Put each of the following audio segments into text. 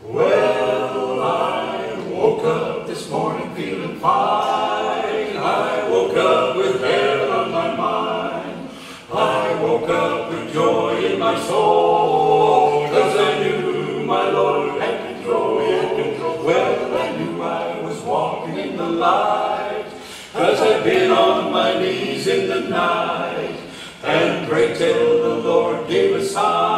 Well, I woke up this morning feeling fine. I woke up with hair on my mind. I woke up with joy in my soul. Cause I knew my Lord had control, had. Well, I knew I was walking in the light. Cause I've been on my knees in the night. And prayed till the Lord gave a sign.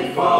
faithful.